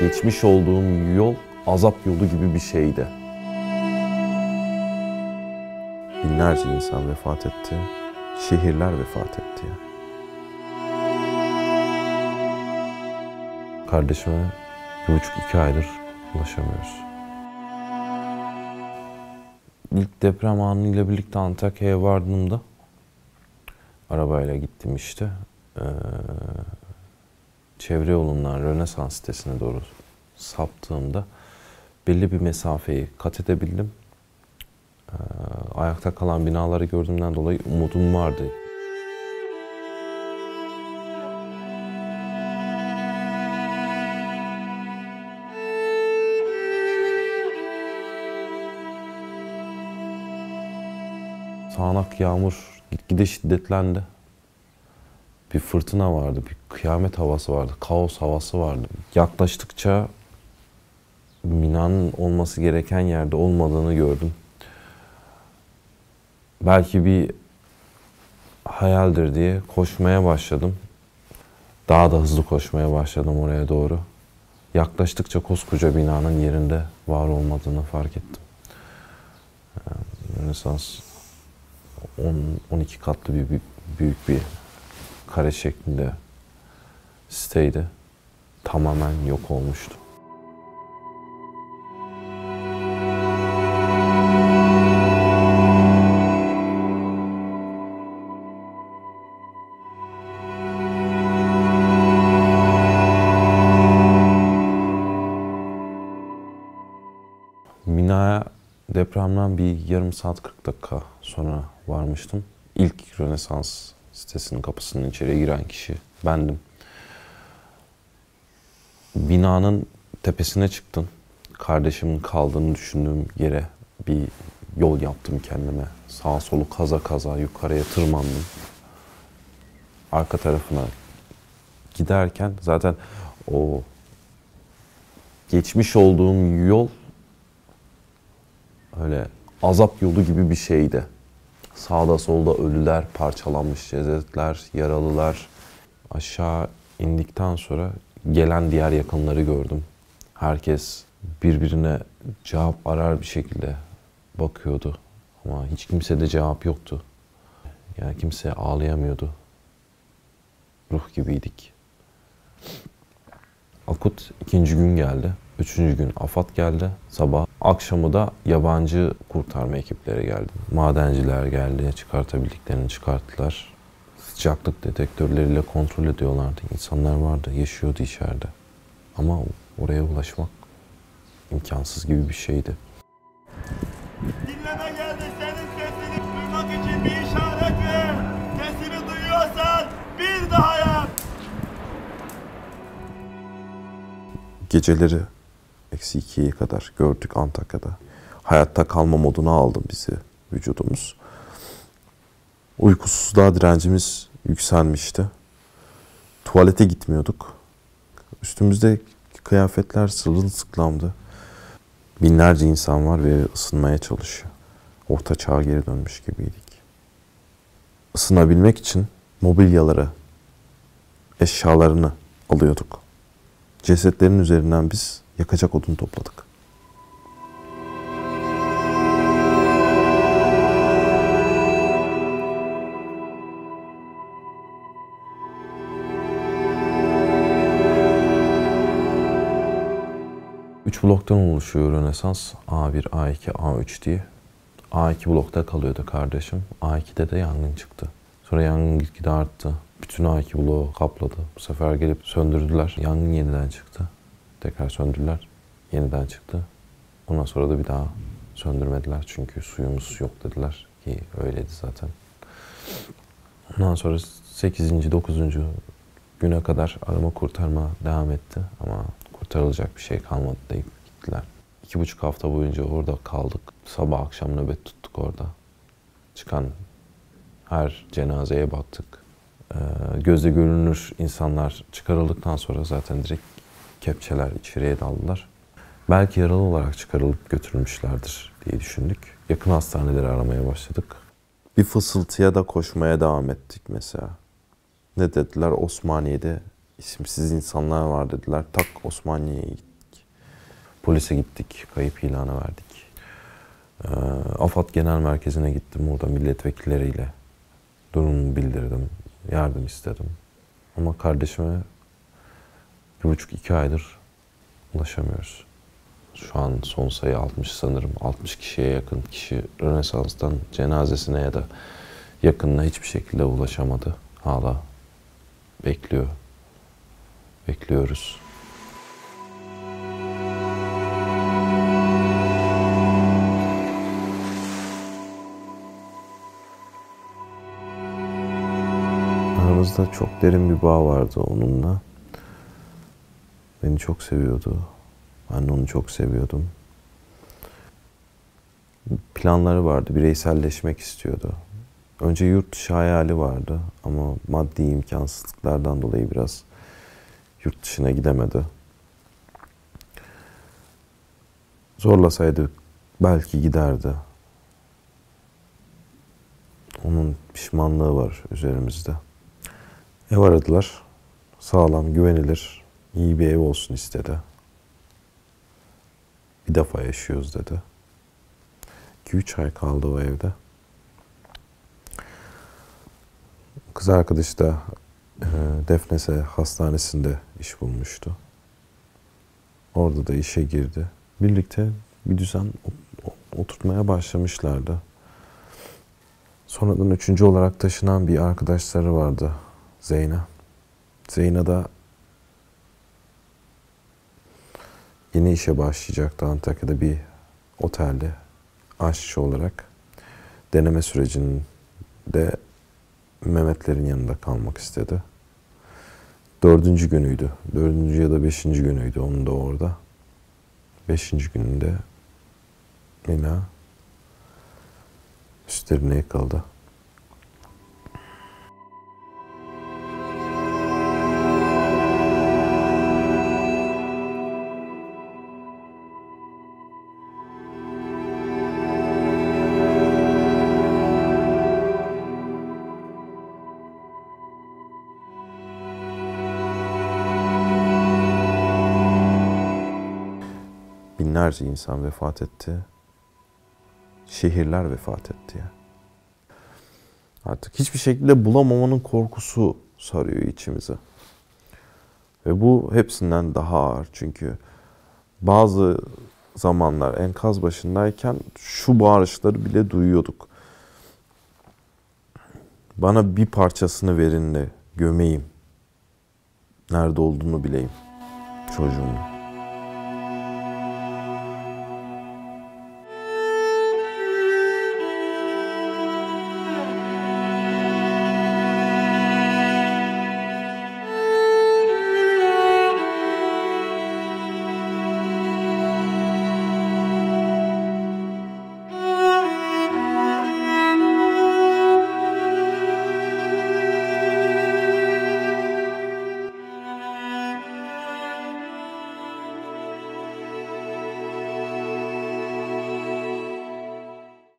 Geçmiş olduğum yol azap yolu gibi bir şeydi. Binlerce insan vefat etti. Şehirler vefat etti. Kardeşime bir buçuk iki aydır ulaşamıyoruz. İlk deprem anıyla birlikte Antakya'ya vardığımda arabayla gittim işte. Ee, çevre yolundan Rönesans sitesine doğru saptığımda belli bir mesafeyi kat edebildim. Ee, ayakta kalan binaları gördüğümden dolayı umudum vardı. Sağanak yağmur gitgide şiddetlendi. Bir fırtına vardı, bir kıyamet havası vardı, kaos havası vardı. Yaklaştıkça binanın olması gereken yerde olmadığını gördüm. Belki bir hayaldir diye koşmaya başladım. Daha da hızlı koşmaya başladım oraya doğru. Yaklaştıkça koskoca binanın yerinde var olmadığını fark ettim. Rönesans 12 katlı bir, bir büyük bir kare şeklinde siteydi. Tamamen yok olmuştu. Mina'ya depremden bir yarım saat 40 dakika sonra varmıştım. İlk Rönesans sitesinin kapısının içeriye giren kişi bendim. Binanın tepesine çıktım. Kardeşimin kaldığını düşündüğüm yere bir yol yaptım kendime. Sağ solu kaza kaza yukarıya tırmandım. Arka tarafına giderken zaten o geçmiş olduğum yol öyle azap yolu gibi bir şeydi. Sağda solda ölüler, parçalanmış cesetler, yaralılar. Aşağı indikten sonra gelen diğer yakınları gördüm. Herkes birbirine cevap arar bir şekilde bakıyordu. Ama hiç kimsede cevap yoktu. Yani kimse ağlayamıyordu. Ruh gibiydik. Akut ikinci gün geldi. Üçüncü gün AFAD geldi. Sabah akşamı da yabancı kurtarma ekipleri geldi. Madenciler geldi. Çıkartabildiklerini çıkarttılar. Sıcaklık detektörleriyle kontrol ediyorlardı. İnsanlar vardı. Yaşıyordu içeride. Ama oraya ulaşmak imkansız gibi bir şeydi. Dinleme geldi senin sesini duymak için bir işaret ver. Sesimi duyuyorsan bir daha yap. Geceleri eksi ikiye kadar gördük Antakya'da. Hayatta kalma moduna aldı bizi vücudumuz. Uykusuzluğa direncimiz yükselmişti. Tuvalete gitmiyorduk. Üstümüzde kıyafetler sırılsıklamdı. Binlerce insan var ve ısınmaya çalışıyor. Orta çağa geri dönmüş gibiydik. Isınabilmek için mobilyaları, eşyalarını alıyorduk. Cesetlerin üzerinden biz yakacak odun topladık. Üç bloktan oluşuyor Rönesans. A1, A2, A3 diye. A2 blokta kalıyordu kardeşim. A2'de de yangın çıktı. Sonra yangın gitgide arttı. Bütün A2 bloğu kapladı. Bu sefer gelip söndürdüler. Yangın yeniden çıktı. Tekrar söndürdüler. Yeniden çıktı. Ondan sonra da bir daha söndürmediler. Çünkü suyumuz yok dediler. Ki öyleydi zaten. Ondan sonra 8. 9. güne kadar arama kurtarma devam etti. Ama kurtarılacak bir şey kalmadı deyip gittiler. İki buçuk hafta boyunca orada kaldık. Sabah akşam nöbet tuttuk orada. Çıkan her cenazeye baktık. Ee, gözle görünür insanlar çıkarıldıktan sonra zaten direkt kepçeler içeriye daldılar. Belki yaralı olarak çıkarılıp götürülmüşlerdir diye düşündük. Yakın hastaneleri aramaya başladık. Bir fısıltıya da koşmaya devam ettik mesela. Ne dediler? Osmaniye'de isimsiz insanlar var dediler. Tak Osmaniye'ye gittik. Polise gittik. Kayıp ilanı verdik. Ee, AFAD Genel Merkezi'ne gittim. Orada milletvekilleriyle durumumu bildirdim. Yardım istedim. Ama kardeşime bir buçuk iki aydır ulaşamıyoruz. Şu an son sayı 60 sanırım. 60 kişiye yakın kişi Rönesans'tan cenazesine ya da yakınına hiçbir şekilde ulaşamadı. Hala bekliyor. Bekliyoruz. Aramızda çok derin bir bağ vardı onunla. Beni çok seviyordu. Ben de onu çok seviyordum. Planları vardı. Bireyselleşmek istiyordu. Önce yurt dışı hayali vardı ama maddi imkansızlıklardan dolayı biraz yurt dışına gidemedi. Zorlasaydı belki giderdi. Onun pişmanlığı var üzerimizde. Ev aradılar. Sağlam, güvenilir, iyi bir ev olsun istedi. Bir defa yaşıyoruz dedi. 2-3 ay kaldı o evde. Kız arkadaşı da e, Defnese hastanesinde iş bulmuştu. Orada da işe girdi. Birlikte bir düzen oturtmaya başlamışlardı. Sonradan üçüncü olarak taşınan bir arkadaşları vardı. Zeyna. Zeyna da yeni işe başlayacaktı Antakya'da bir otelde aşçı olarak. Deneme sürecinde Mehmetlerin yanında kalmak istedi. Dördüncü günüydü. Dördüncü ya da beşinci günüydü onun da orada. Beşinci gününde Mina üstlerine yıkıldı. Binlerce insan vefat etti. Şehirler vefat etti ya. Artık hiçbir şekilde bulamamanın korkusu sarıyor içimizi. Ve bu hepsinden daha ağır çünkü bazı zamanlar enkaz başındayken şu bağırışları bile duyuyorduk. Bana bir parçasını verin de gömeyim. Nerede olduğunu bileyim çocuğumun.